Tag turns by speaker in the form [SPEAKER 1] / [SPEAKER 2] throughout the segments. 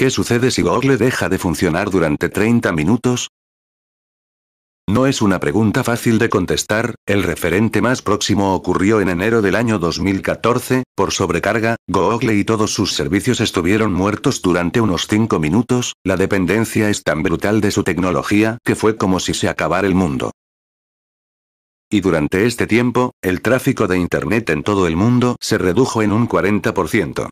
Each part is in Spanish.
[SPEAKER 1] ¿Qué sucede si Google deja de funcionar durante 30 minutos? No es una pregunta fácil de contestar, el referente más próximo ocurrió en enero del año 2014, por sobrecarga, Google y todos sus servicios estuvieron muertos durante unos 5 minutos, la dependencia es tan brutal de su tecnología que fue como si se acabara el mundo. Y durante este tiempo, el tráfico de Internet en todo el mundo se redujo en un 40%.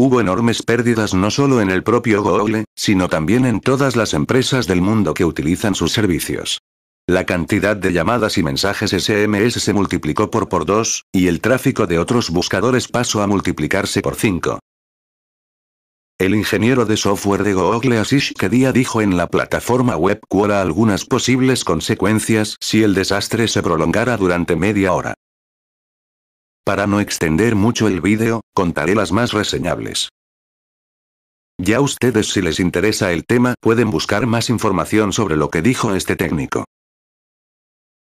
[SPEAKER 1] Hubo enormes pérdidas no solo en el propio Google, sino también en todas las empresas del mundo que utilizan sus servicios. La cantidad de llamadas y mensajes SMS se multiplicó por por dos, y el tráfico de otros buscadores pasó a multiplicarse por 5. El ingeniero de software de Google Ashish Kedia dijo en la plataforma web Quora algunas posibles consecuencias si el desastre se prolongara durante media hora. Para no extender mucho el vídeo, contaré las más reseñables. Ya ustedes si les interesa el tema pueden buscar más información sobre lo que dijo este técnico.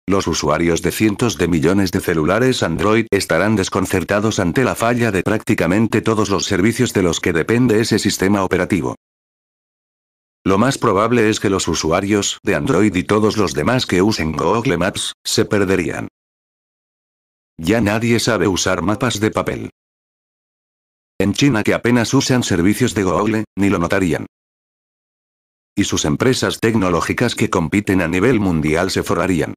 [SPEAKER 1] Los usuarios de cientos de millones de celulares Android estarán desconcertados ante la falla de prácticamente todos los servicios de los que depende ese sistema operativo. Lo más probable es que los usuarios de Android y todos los demás que usen Google Maps, se perderían. Ya nadie sabe usar mapas de papel. En China que apenas usan servicios de Google, ni lo notarían. Y sus empresas tecnológicas que compiten a nivel mundial se forrarían.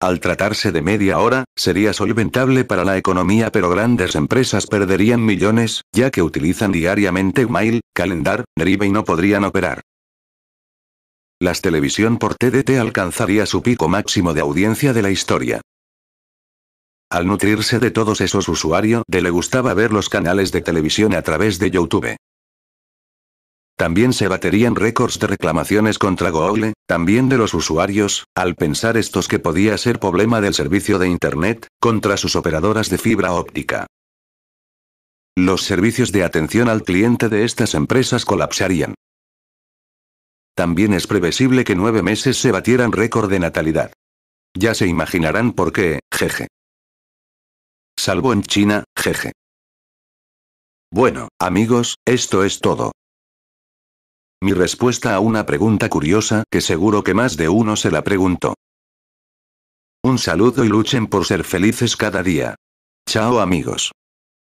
[SPEAKER 1] Al tratarse de media hora, sería solventable para la economía pero grandes empresas perderían millones, ya que utilizan diariamente Mail, Calendar, Drive y no podrían operar. Las televisión por TDT alcanzaría su pico máximo de audiencia de la historia. Al nutrirse de todos esos usuarios, de le gustaba ver los canales de televisión a través de YouTube. También se baterían récords de reclamaciones contra Google, también de los usuarios, al pensar estos que podía ser problema del servicio de Internet, contra sus operadoras de fibra óptica. Los servicios de atención al cliente de estas empresas colapsarían. También es previsible que nueve meses se batieran récord de natalidad. Ya se imaginarán por qué, jeje. Salvo en China, jeje. Bueno, amigos, esto es todo. Mi respuesta a una pregunta curiosa que seguro que más de uno se la preguntó. Un saludo y luchen por ser felices cada día. Chao amigos.